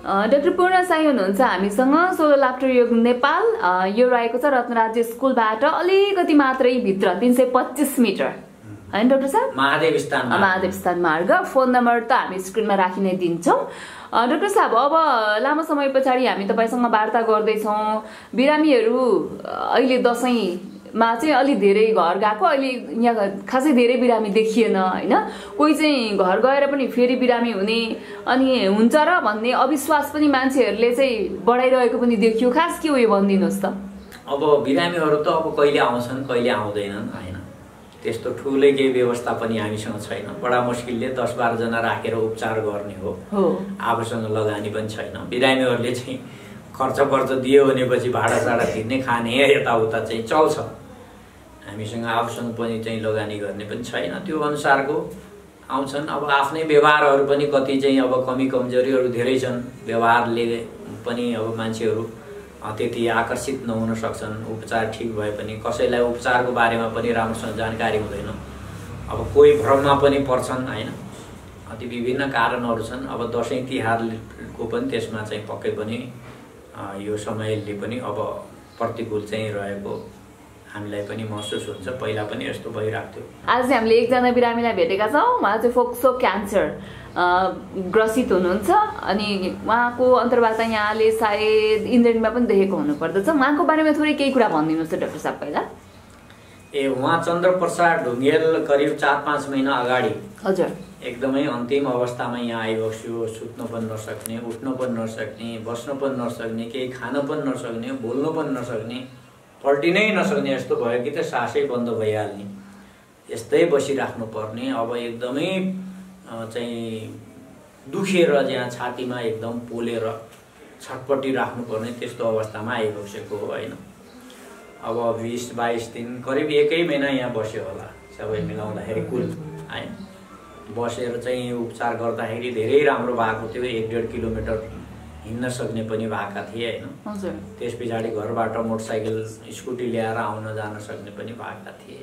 Doctor पूर्ण साई हुनुहुन्छ हामीसँग सोलो लाफ्टर योग नेपाल। यो रहेको छ रत्न राज्य स्कुलबाट अलिकति मात्रै भित्र तिन सय पच्चिस मिटर। होइन डाक्टर साहब? महादेव स्थानमा महादेव स्थान मार्ग। फोन नम्बर त हामी स्क्रिनमा राखि नै दिन्छौँ डाक्टर साहब अब लामो समय पछाडि हामी तपाईँसँग वार्ता गर्दैछौँ। बिरामीहरू अहिले दसैँमा चाहिँ अलिक धेरै घर गएको अहिले यहाँ खासै धेरै बिरामी देखिएन होइन? कोही चाहिँ घर गएर पनि फेरि बिरामी हुने अनि हुन्छ र भन्ने अविश्वास पनि मान्छेहरूले चाहिँ बढाइरहेको पनि देखियो। खास के हो यो भनिदिनुहोस् त? अब बिरामीहरू त अब कहिले आउँछन् कहिले आउँदैनन् होइन? त्यस्तो ठुलै केही व्यवस्था पनि हामीसँग छैन। बडा मुस्किलले दस बाह्रजना राखेर उपचार गर्ने हो। आफूसँग लगानी पनि छैन। बिरामीहरूले चाहिँ खर्च खर्च दियो भनेपछि भाडासाडा तिर्ने खाने यताउता चाहिँ चल्छ। हामीसँग आफूसँग पनि चाहिँ लगानी गर्ने पनि छैन। त्यो अनुसारको आउँछन्। अब आफ्नै व्यवहारहरू पनि कति चाहिँ अब कमी कमजोरीहरू धेरै छन्। व्यवहारले पनि अब मान्छेहरू त्यति आकर्षित नहुन सक्छन्। उपचार ठिक भए पनि कसैलाई उपचारको बारेमा पनि राम्रोसँग जानकारी हुँदैन। अब कोही भ्रममा पनि पर्छन् होइन? अति विभिन्न कारणहरू छन्। अब दसैँ तिहारको पनि त्यसमा चाहिँ पक्कै पनि यो समयले पनि अब प्रतिकूल चाहिँ रहेको हामीलाई पनि महसुस हुन्छ। पहिला पनि यस्तो भइरहेको थियो आज चाहिँ हामीले एकजना बिरामीलाई भेटेका छौँ। उहाँ चाहिँ फोक्सो क्यान्सर ग्रसित हुनुहुन्छ। अनि उहाँको अन्तर्वार्ता यहाँले सायद इन्द्रणीमा पनि देखेको हुनुपर्दछ। उहाँको बारेमा थोरै केही कुरा भनिदिनुहोस् त डाक्टर साहब पहिला। ए उहाँ चन्द्रप्रसाद ढुङ्गेल करिब चार पाँच महिना अगाडि हजुर। एकदमै अन्तिम अवस्थामा यहाँ आइबस्यो। सुत्न पनि नसक्ने उठ्न पनि नसक्ने बस्न पनि नसक्ने केही खान पनि नसक्ने बोल्न पनि नसक्ने। पल्टिनै नसक्ने यस्तो भयो कि त सासै बन्द भइहाल्ने। यस्तै बसिराख्नु पर्ने अब एकदमै चाहिँ दुखेर जहाँ छातीमा एकदम पोलेर छटपट्टि राख्नुपर्ने त्यस्तो अवस्थामा आइबसेको हो होइन। अब बिस बाइस दिन करिब एकै महिना यहाँ बस्यो होला सबै मिलाउँदाखेरि कुल होइन। बसेर चाहिँ उपचार गर्दाखेरि धेरै राम्रो भएको थियो एक डेढ किलोमिटर हिँड्न सक्ने पनि भएका थिए होइन। त्यस पछाडि घरबाट मोटरसाइकल स्कुटी ल्याएर आउन जान सक्ने पनि भएका थिए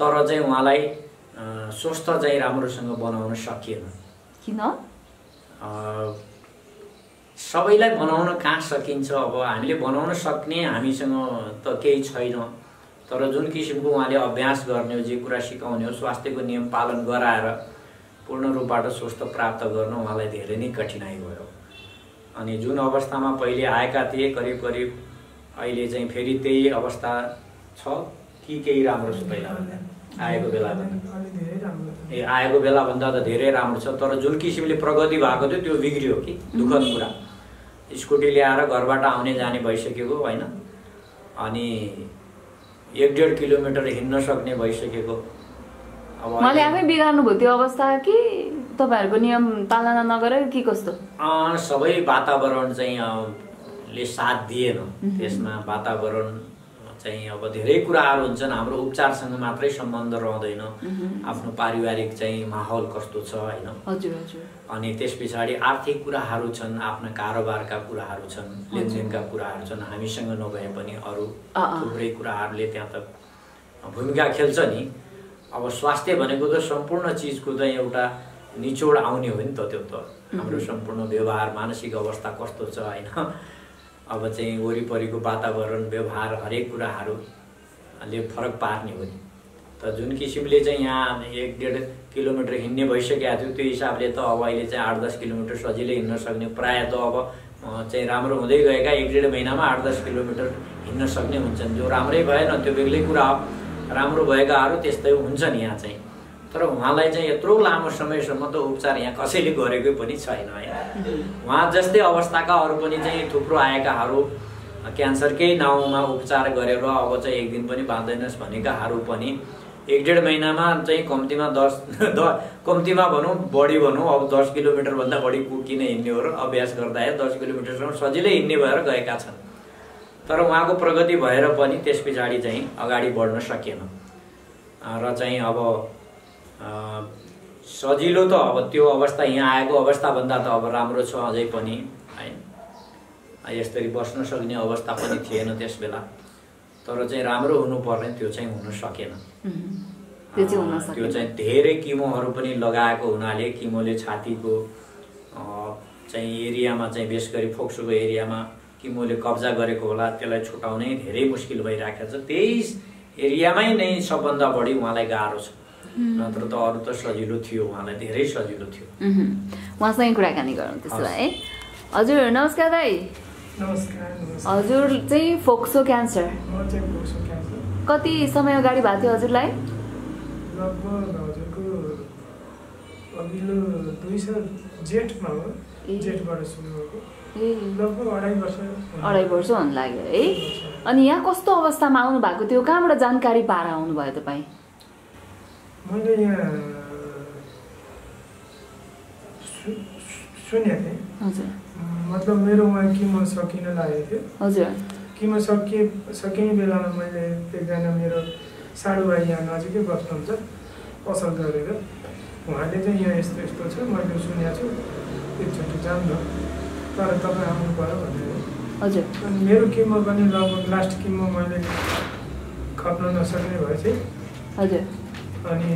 तर चाहिँ उहाँलाई स्वस्थ चाहिँ राम्रोसँग बनाउन सकिएन। किन? सबैलाई बनाउन कहाँ सकिन्छ? अब हामीले बनाउन सक्ने हामीसँग त केही छैन। तर जुन किसिमको उहाँले अभ्यास गर्ने हो जे कुरा सिकाउने हो स्वास्थ्यको नियम पालन गराएर पूर्ण रूपबाट स्वस्थ प्राप्त गर्न उहाँलाई धेरै नै कठिनाइ भयो। अनि जुन अवस्थामा पहिले आएका थिए करिब करिब अहिले चाहिँ फेरि त्यही अवस्था छ। कि केही राम्रो छ पहिला आएको बेला अलि धेरै राम्रो छ। ए आएको बेलाभन्दा त धेरै राम्रो छ तर जुन किसिमले प्रगति भएको थियो त्यो बिग्रियो कि? दुःखद कुरा। स्कुटी ल्याएर घरबाट आउने जाने भइसकेको होइन? अनि एक डेढ किलोमिटर हिँड्न सक्ने भइसकेको। उहाँले आफै बिगार्नु भयो त्यो अवस्था कि तपाईँहरूको नियम पालना नगरेर कि कस्तो? सबै वातावरण चाहिँ ले साथ दिएन। त्यसमा वातावरण चाहिँ अब धेरै कुराहरू हुन्छन्। हाम्रो उपचारसँग मात्रै सम्बन्ध रहँदैन। आफ्नो पारिवारिक चाहिँ माहौल कस्तो छ होइन? अनि त्यस पछाडि आर्थिक कुराहरू छन् आफ्ना कारोबारका कुराहरू छन् लेनदेनका कुराहरू छन्। हामीसँग नभए पनि अरू। थुप्रै कुराहरूले त्यहाँ त भूमिका खेल्छ नि। अब स्वास्थ्य भनेको त सम्पूर्ण चिजको त एउटा निचोड आउने हो नि त त्यो त। हाम्रो सम्पूर्ण व्यवहार मानसिक अवस्था कस्तो छ होइन? अब चाहिँ वरिपरिको वातावरण व्यवहार हरेक कुराहरूले फरक पार्ने हो नि। त जुन किसिमले चाहिँ यहाँ एक डेढ किलोमिटर हिँड्ने भइसकेको थियो त्यो हिसाबले त अब अहिले चाहिँ आठ दस किलोमिटर सजिलै हिँड्न सक्ने प्रायः त अब चाहिँ राम्रो हुँदै गएका एक डेढ महिनामा आठ दस किलोमिटर हिँड्न सक्ने हुन्छन्। जो राम्रै भएन त्यो बेग्लै कुरा हो राम्रो भएकाहरू त्यस्तै हुन्छन् यहाँ चाहिँ। तर उहाँलाई चाहिँ यत्रो लामो समयसम्म त उपचार यहाँ कसैले गरेकै पनि छैन होइन उहाँ जस्तै अवस्थाका अरू पनि चाहिँ थुप्रो आएकाहरू क्यान्सरकै नाउँमा उपचार गरेर अब चाहिँ एक दिन पनि बाँच्दैनस् भनेकाहरू पनि एक डेढ महिनामा चाहिँ कम्तीमा दस द कम्तीमा भनौँ बढी भनौँ अब दस किलोमिटरभन्दा बढी किन हिँड्ने हो र अभ्यास गर्दाखेरि दस किलोमिटरसम्म सजिलै हिँड्ने भएर गएका छन्। तर उहाँको प्रगति भएर पनि त्यस पछाडि चाहिँ अगाडि बढ्न सकेन। र चाहिँ अब सजिलो त अब त्यो अवस्था यहाँ आएको अवस्थाभन्दा त अब राम्रो छ अझै पनि होइन यसरी बस्न सक्ने अवस्था पनि थिएन त्यस बेला। तर चाहिँ राम्रो हुनुपर्ने त्यो चाहिँ हुन सकेन। त्यो चाहिँ धेरै किमोहरू पनि लगाएको हुनाले किमोले छातीको चाहिँ एरियामा चाहिँ विशेष गरी फोक्सोको एरियामा किमोले कब्जा गरेको होला त्यसलाई छुटाउनै धेरै मुस्किल भइराखेको छ। त्यही एरियामै नै सबभन्दा बढी उहाँलाई गाह्रो छ। नत्र त अरू त सजिलो थियो उहाँलाई धेरै सजिलो थियो। उहाँसँगै कुराकानी गरौँ त्यसो भए है? हजुर नमस्कार दाई। नमस्कार नमस्कार। हजुर चाहिँ फोक्सो क्यान्सर। कति समय अगाडि भएको थियो हजुरलाई? लगभग हजुरको अघिल्लो दुई सय जेठमा हो। जेठबाट सुरु भएको। ए लगभग अढाई वर्ष हुनु- अढाई वर्ष हुनु लाग्यो है। अनि यहाँ कस्तो अवस्थामा आउनु भएको थियो कहाँबाट जानकारी पाएर आउनुभयो तपाईँ? मैले यहाँ सुनेको थिएँ। मतलब मेरो उहाँ किमो सकिन लागेको थियो। हजुर। किमो सकिए सकिने बेलामा मैले एकजना मेरो साडुभाइ यहाँ नजिकै बस्नुहुन्छ पसल गरेर। उहाँले चाहिँ यहाँ यस्तो यस्तो छ मैले सुनेको छु। एकचोटि जानु न। तर तपाईँ आउनु पऱ्यो भनेर। हजुर। अनि मेरो किमो पनि लगभग लास्ट किमो मैले खप्न नसक्ने भएपछि। हजुर। अनि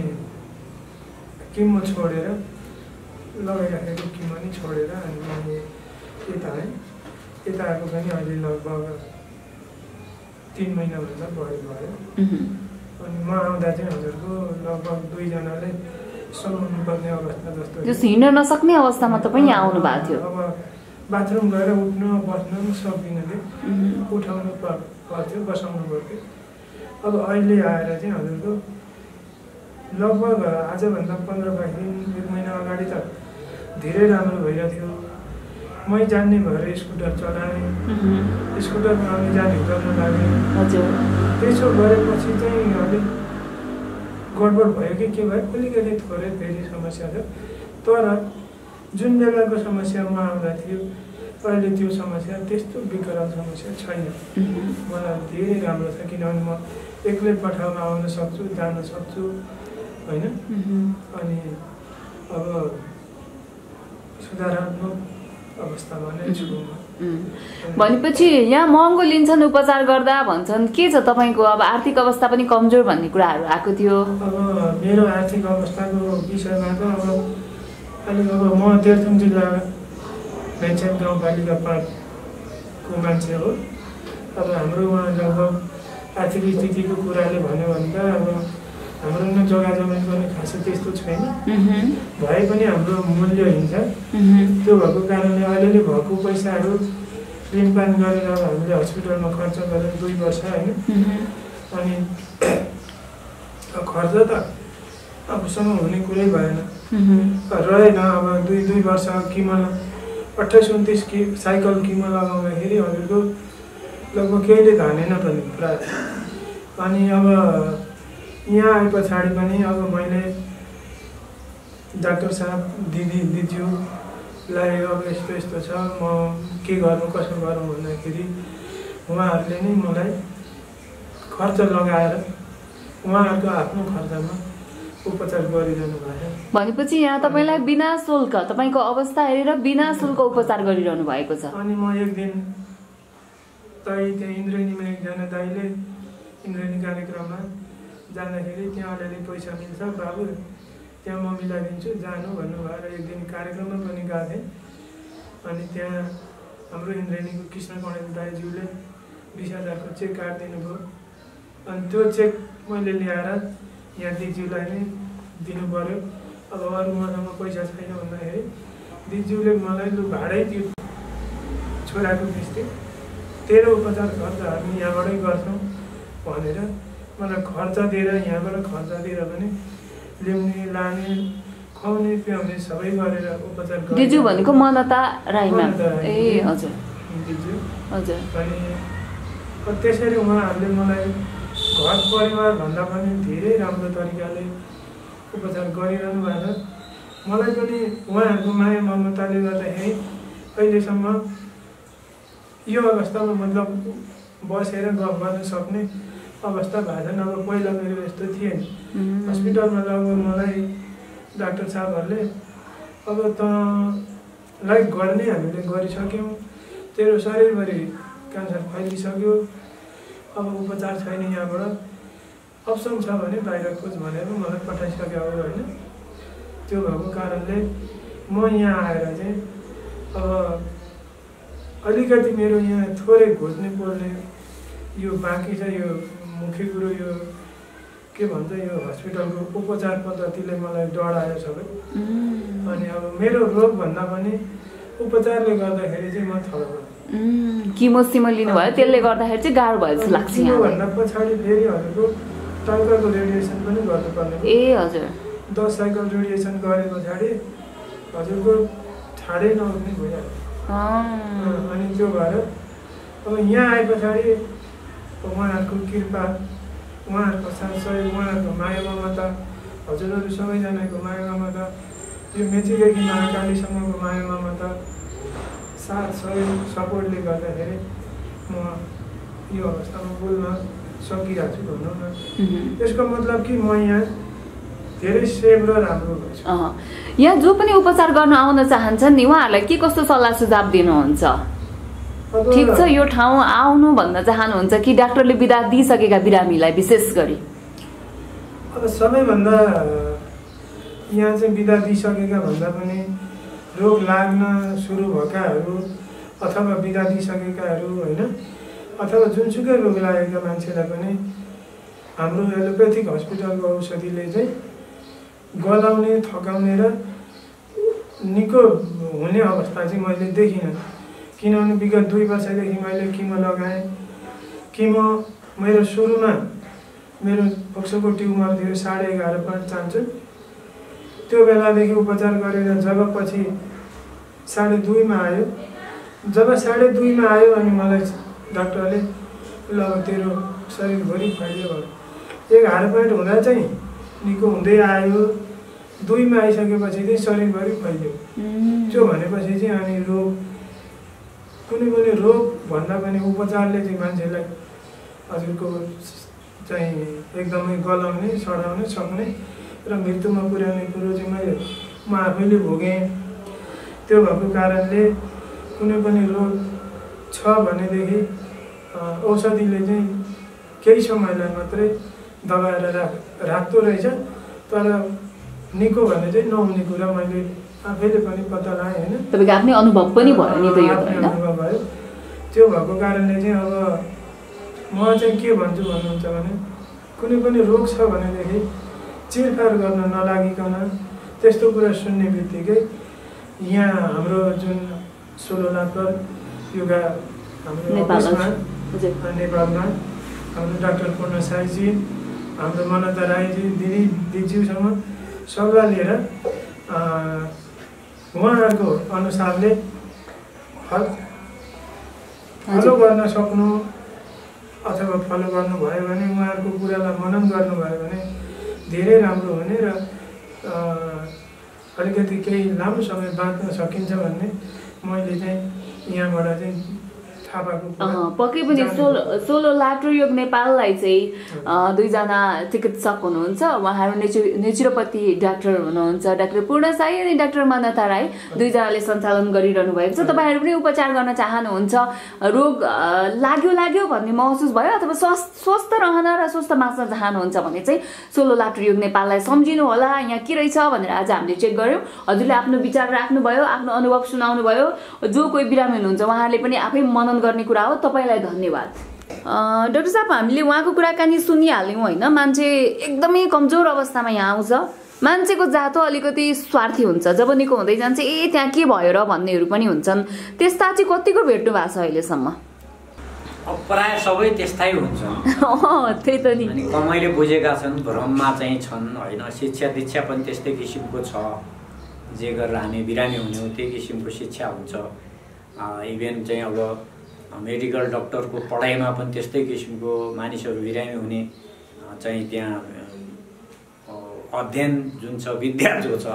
किमो छोडेर लगाइराखेको किमो नि छोडेर अनि मैले यता आएँ यता आएको पनि अहिले लगभग तिन महिनाभन्दा बढी भयो। अनि म आउँदा चाहिँ हजुरको लगभग दुईजनाले समाउनु पर्ने अवस्था जस्तो। हिँड्न नसक्ने अवस्थामा तपाईँ यहाँ आउनु भएको थियो। अब बाथरुम गएर उठ्न बस्न पनि सक्दिनँ मह्म। उठाउनु पर- पर्थ्यो बसाउनु पर्थ्यो। अब अहिले आएर चाहिँ हजुरको लगभग आजभन्दा पन्ध्र बाइस दिन एक महिना अगाडि त धेरै राम्रो भइरहेको थियो। मै जान्ने भएर स्कुटर चलाएँ। स्कुटरमा आउने जाने गर्न लागेँ। त्यसो गरेपछि चाहिँ अलिक गडबड भयो कि के भयो अलिकति थोरै फेरि समस्या थियो। तर जुन बेलाको समस्यामा आउँदा थियो अहिले त्यो समस्या त्यस्तो विकराल समस्या छैन। मलाई धेरै राम्रो छ किनभने म एक्लै पठाउन आउन सक्छु जान सक्छु होइन। अनि अब सुधारात्मक अवस्थामा नै छु म। भनेपछि यहाँ महँगो लिन्छन् उपचार गर्दा भन्छन् के छ तपाईँको अब आर्थिक अवस्था पनि कमजोर भन्ने कुराहरू आएको थियो अब मेरो आर्थिक अवस्थाको विषयमा त अब अलिक अब म तेह्रथुम जिल्ला भेन्चेन गाउँपालिका पाँचको मान्छे हो अब हाम्रो उहाँ लगभग आर्थिक स्थितिको कुराले भन्यो भने त अब हाम्रो न जग्गा जमिन पनि खासै त्यस्तो छैन। भए पनि हाम्रो मूल्य हिँड्छ। त्यो भएको कारणले अलिअलि भएको पैसाहरू लिनपान गरेर अब हामीले हस्पिटलमा खर्च गरेर दुई वर्ष होइन। अनि खर्च त आफूसँग हुने कुरै भएन। रहेन अब दुई दुई वर्ष किमा अठाइस उन्तिस कि साइकल किमा लगाउँदाखेरि हजुरको लगभग केहीले धानेन पनि प्रायः। अनि अब यहाँ आए पछाडि पनि अब मैले डाक्टर साहब दिदी दिदीज्यूलाई अब यस्तो यस्तो छ म के गर्नु कसो गरौँ भन्दाखेरि उहाँहरूले नै मलाई खर्च लगाएर उहाँहरूको आफ्नो खर्चमा भनेपछि यहाँ तपाईँलाई बिना शुल्क तपाईँको अवस्था हेरेर बिना शुल्क उपचार गरिरहनु भएको छ। अनि म एक दिन तै त्यहाँ इन्द्रेणीमा एकजना दाइले इन्द्रेणी कार्यक्रममा जाँदाखेरि त्यहाँ अलिअलि पैसा मिल्छ बाबु त्यहाँ म मिलाइदिन्छु जानु भन्नुभयो र एक दिन कार्यक्रममा पनि गएको थिएँ अनि त्यहाँ हाम्रो इन्द्रेणीको कृष्ण कणेल दाइज्यूले बिस हजारको चेक काटिदिनु भयो अनि त्यो चेक मैले ल्याएर दिदीज्यूलाई नै दिनु पऱ्यो अब अरू मसँग पैसा छैन भन्दाखेरि दिदीज्यूले मलाई लु भाडै दियो। छोराको किस्ती तेरो उपचार खर्च हामी यहाँबाटै गर्छौँ भनेर मलाई खर्च दिएर यहाँबाट खर्च दिएर पनि ल्याउने लाने खुवाउने पियाउने सबै गरेर उपचार दिजु भनेको मनता राई म्याम मनता राई। ए हजुर। दिजु। हजुर। अनि त्यसरी उहाँहरूले मलाई घर परिवारभन्दा पनि धेरै राम्रो तरिकाले उपचार गरिरहनु भएको छ। मलाई पनि उहाँहरूको माया ममताले गर्दाखेरि अहिलेसम्म यो अवस्थामा मतलब बसेर गफ गर्न सक्ने अवस्था भएको छैन। अब पहिला मेरो यस्तो थिएन। हस्पिटलमा लगभग मलाई डाक्टर साहबहरूले अब तँलाई गर्ने हामीले गरिसक्यौँ। तेरो शरीरभरि क्यान्सर फैलिसक्यो। अब उपचार छैन यहाँबाट। अप्सन छ भने बाहिर खोज भनेर मलाई पठाइसक्यो अब होइन। त्यो भएको कारणले म यहाँ आएर चाहिँ अब अलिकति मेरो यहाँ थोरै खोज्ने पर्ने यो बाँकी छ यो मुख्य कुरो यो के भन्छ यो हस्पिटलको उपचार पद्धतिले मलाई डरायो सबै। अनि अब मेरो रोगभन्दा पनि उपचारले गर्दाखेरि चाहिँ म थलो किमो सिमो लिनुभयो त्यसले गर्दाखेरि चाहिँ गाह्रो भयो जस्तो लाग्छ ए हजुर। दस साइकल रेडिएसन गरे पछाडि हजुरको ठाडै नउठ्ने भइहाल्यो। अनि त्यो भएर अब यहाँ आए पछाडि उहाँहरूको कृपा उहाँहरूको साथसहयोग उहाँहरूको माया ममता हजुरहरू सबैजनाको माया ममता यो मेचीदेखि महाकालीसम्मको माया ममता साथ सहयोग सपोर्टले गर्दाखेरि म यो अवस्थामा बोल्न सकिरहेको छु भनौँ न यसको मतलब कि म यहाँ धेरै सेभ र राम्रो भएछु। यहाँ जो पनि उपचार गर्न आउन चाहन्छन् नि उहाँहरूलाई के कस्तो सल्लाह सुझाव दिनुहुन्छ? ठिक छ यो ठाउँ आउनु भन्न चाहनुहुन्छ कि डाक्टरले बिदा दिइसकेका बिरामीलाई विशेष गरी? अब सबैभन्दा यहाँ चाहिँ बिदा दिइसकेका भन्दा पनि रोग लाग्न सुरु भएकाहरू अथवा बिदा दिइसकेकाहरू होइन? अथवा जुनसुकै रोग लागेका मान्छेलाई पनि हाम्रो एलोपेथिक हस्पिटलको औषधिले चाहिँ गलाउने थकाउने र निको हुने अवस्था चाहिँ मैले देखिनँ। किनभने विगत दुई वर्षदेखि मैले किमो लगाएँ। किमो मेरो सुरुमा मेरो फोक्सोको ट्युमर थियो साढे एघार चान्छु त्यो बेलादेखि उपचार गरेर जब पछि साढे दुईमा आयो। जब साढे दुईमा आयो अनि मलाई डक्टरले ल अब तेरो शरीरभरि फैलियो भयो। एघार पोइन्ट हुँदा चाहिँ निको हुँदै आयो। दुईमा आइसकेपछि चाहिँ शरीरभरि फैलियो त्यो भनेपछि चाहिँ अनि रोग कुनै पनि रोग भन्दा पनि उपचारले चाहिँ मान्छेलाई हजुरको चाहिँ एकदमै गलाउने सडाउने सक्ने र मृत्युमा पुर्याउने कुरो चाहिँ मैले म आफैले भोगेँ। त्यो भएको कारणले कुनै पनि रोग छ भनेदेखि औषधिले चाहिँ केही समयलाई मात्रै दबाएर राख राख्दो रहेछ। तर निको भने चाहिँ नहुने कुरा मैले आफैले पनि पत्ता लगाएँ होइन? तपाईँको आफ्नै अनुभव पनि भयो नि त यो अनुभव भयो। त्यो भएको कारणले चाहिँ अब म चाहिँ के भन्छु भन्नुहुन्छ भने कुनै पनि रोग छ भनेदेखि चिरफार गर्न नलागिकन त्यस्तो कुरा सुन्ने बित्तिकै यहाँ हाम्रो जुन सोलो लापर योगा हाम्रो नेपालमा हाम्रो डाक्टर पूर्ण साईजी हाम्रो मनता राईजी दिदी दिदीज्यूसँग सल्लाह लिएर उहाँहरूको अनुसारले फल फलो गर्न सक्नु अथवा फलो गर्नुभयो भने उहाँहरूको कुरालाई मनन गर्नुभयो भने धेरै राम्रो हुने र अलिकति केही लामो समय बाँच्न सकिन्छ भन्ने मैले चाहिँ यहाँबाट चाहिँ पक्कै पनि। सोलो सोलो लाटो योग नेपाललाई चाहिँ दुईजना चिकित्सक हुनुहुन्छ। उहाँहरू नेचु नेचुरोपति डाक्टर हुनुहुन्छ। डाक्टर पूर्ण साई अनि डाक्टर मानता राई दुईजनाले सञ्चालन गरिरहनु भएको छ। तपाईँहरू पनि उपचार गर्न चाहनुहुन्छ। रोग लाग्यो लाग्यो भन्ने महसुस भयो अथवा स्वस्थ रहन र स्वस्थ बाँच्न चाहनुहुन्छ भने चाहिँ सोलो लाटो योग नेपाललाई सम्झिनु होला। यहाँ के रहेछ भनेर आज हामीले चेक गऱ्यौँ। हजुरले आफ्नो विचार राख्नुभयो आफ्नो अनुभव सुनाउनु भयो जो कोही बिरामी हुनुहुन्छ उहाँले पनि आफै मनन गर्ने कुरा हो तपाईँलाई धन्यवाद। डाक्टर साहब हामीले उहाँको कुराकानी सुनिहाल्यौँ होइन। मान्छे एकदमै कमजोर अवस्थामा यहाँ आउँछ। मान्छेको जातो अलिकति स्वार्थी हुन्छ। जब निको हुँदै जान्छ ए त्यहाँ के भयो र? भन्नेहरू पनि हुन्छन्। त्यस्ता चाहिँ कतिको भेट्नु भएको छ अहिलेसम्म? प्रायः सबै त्यस्तै हुन्छ त्यही त नि। कमैले बुझेका छन् भ्रममा चाहिँ छन् होइन। शिक्षा दीक्षा पनि त्यस्तै किसिमको छ। जे गरेर हामी बिरामी हुने हो त्यही किसिमको शिक्षा हुन्छ। इभेन चाहिँ अब मेडिकल डक्टरको पढाइमा पनि त्यस्तै किसिमको मानिसहरू बिरामी हुने चाहिँ त्यहाँ अध्ययन जुन छ विद्या जो छ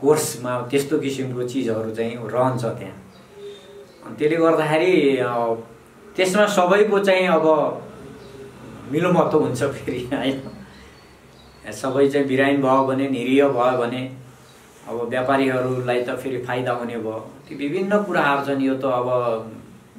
कोर्समा त्यस्तो किसिमको चिजहरू चाहिँ रहन्छ त्यहाँ। त्यसले गर्दाखेरि त्यसमा सबैको चाहिँ अब मिलोमतो हुन्छ फेरि होइन? सबै चाहिँ बिरामी भयो भने निरीह भयो भने अब व्यापारीहरूलाई त फेरि फाइदा हुने भयो। ती विभिन्न कुराहरू छन् यो त अब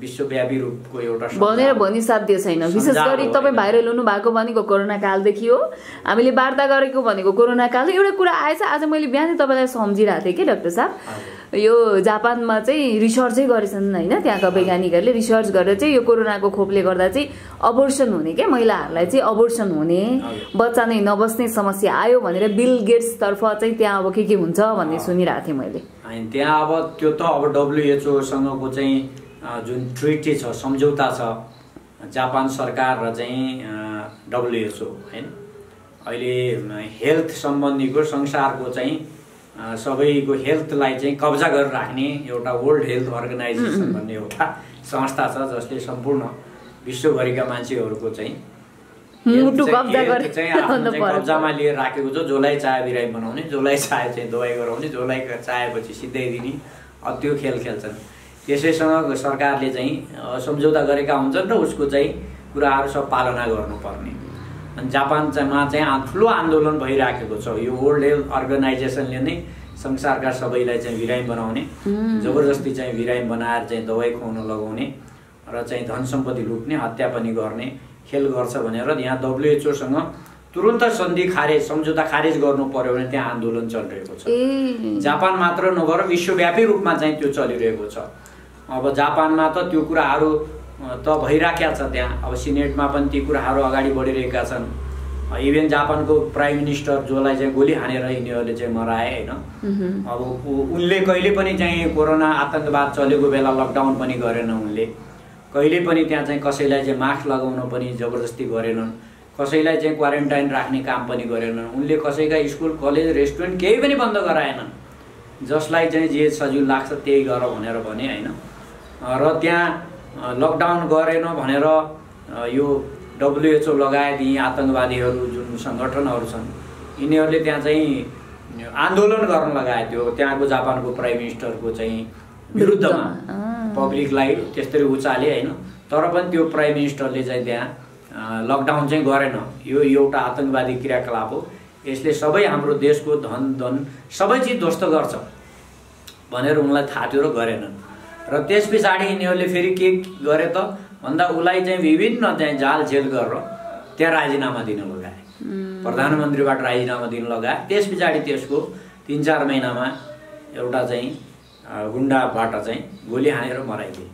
विश्वव्यापी रूपको एउटा भनेर सञ्जाल- भनी साध्य छैन विशेष गरी तपाईँ? भाइरल हुनु भएको भनेको कोरोना कालदेखि हो हामीले वार्ता गरेको भनेको कोरोना काल एउटा कुरा आएछ। आज मैले बिहानै तपाईँलाई सम्झिरहेको थिएँ कि डाक्टर साहब। यो जापानमा चाहिँ रिसर्चै गरेछन् होइन। त्यहाँका वैज्ञानिकहरूले रिसर्च गरेर चाहिँ यो कोरोनाको खोपले गर्दा चाहिँ अबोर्सन हुने क्या? महिलाहरूलाई चाहिँ अबोर्सन हुने। बच्चा नै नबस्ने समस्या आयो भनेर बिल गेट्सतर्फ चाहिँ त्यहाँ अब के के हुन्छ भन्ने सुनिरहेको थिएँ मैले। त्यहाँ अब त्यो त अब डब्लुएचओसँगको चाहिँ जुन ट्रिटी छ सम्झौता छ जापान सरकार र चाहिँ डब्लुएचओ होइन? अहिले हेल्थ सम्बन्धीको संसारको चाहिँ सबैको हेल्थलाई चाहिँ कब्जा गरेर राख्ने एउटा वर्ल्ड हेल्थ अर्गनाइजेसन भन्ने एउटा संस्था छ जसले सम्पूर्ण विश्वभरिका मान्छेहरूको चाहिँ। कब्जामा लिएर राखेको छ जसलाई चाहे बिरामी बनाउने जसलाई चाहे चाहिँ दबाई गराउने जसलाई चाहेपछि सिधै दिने अब त्यो खेल खेल्छन्। त्यसैसँग सरकारले चाहिँ सम्झौता गरेका हुन्छन् र उसको चाहिँ कुराहरू सब पालना गर्नुपर्ने। अनि जापान चाहिँ ठुलो आन्दोलन भइराखेको छ। यो वर्ल्ड हेल्थ अर्गनाइजेसनले नै संसारका सबैलाई चाहिँ बिरामी बनाउने जबरजस्ती चाहिँ बिरामी बनाएर चाहिँ दबाई खुवाउन लगाउने र चाहिँ धन सम्पत्ति लुट्ने हत्या पनि गर्ने खेल गर्छ भनेर यहाँ डब्लुएचओसँग तुरन्त सन्धि खारेज सम्झौता खारेज गर्नु पर्यो भने त्यहाँ आन्दोलन चलिरहेको छ। जापान मात्र नभएर विश्वव्यापी रूपमा चाहिँ त्यो चलिरहेको छ। अब जापानमा त त्यो कुराहरू त भइराखेका छ त्यहाँ। अब सिनेटमा पनि ती कुराहरू अगाडि बढिरहेका छन्। इभेन जापानको प्राइम मिनिस्टर जसलाई चाहिँ गोली हानेर यिनीहरूले चाहिँ मराए होइन। अब उनले कहिले पनि चाहिँ कोरोना आतङ्कवाद चलेको बेला लकडाउन पनि गरेन उनले। कहिले पनि त्यहाँ चाहिँ कसैलाई चाहिँ मास्क लगाउन पनि जबरजस्ती गरेनन्। कसैलाई चाहिँ क्वारेन्टाइन राख्ने काम पनि गरेनन्। उनले कसैका स्कुल कलेज रेस्टुरेन्ट केही पनि बन्द गराएनन्। जसलाई चाहिँ जे सजिलो लाग्छ त्यही गर भनेर भने होइन? र त्यहाँ लकडाउन गरेन भनेर यो डब्लुएचओ लगायत यी आतङ्कवादीहरू जुन सङ्गठनहरू छन् यिनीहरूले त्यहाँ चाहिँ आन्दोलन गर्न लगाए त्यो त्यहाँको जापानको प्राइम मिनिस्टरको चाहिँ विरुद्धमा। पब्लिकलाई त्यसरी उचाले होइन? तर पनि त्यो प्राइम मिनिस्टरले चाहिँ त्यहाँ लकडाउन चाहिँ गरेन। यो एउटा आतङ्कवादी क्रियाकलाप हो। यसले सबै हाम्रो देशको धन धन सबै चिज ध्वस्त गर्छ भनेर उनलाई थाहा थियो र गरेनन्। र त्यस पछाडि यिनीहरूले फेरि के गरे त भन्दा उसलाई चाहिँ विभिन्न चाहिँ जालझेल गरेर त्यहाँ राजीनामा दिन लगाए। प्रधानमन्त्रीबाट राजीनामा दिन लगाए। त्यस पछाडि त्यसको तिन चार महिनामा एउटा चाहिँ गुन्डाबाट चाहिँ गोली हानेर मराइदिए।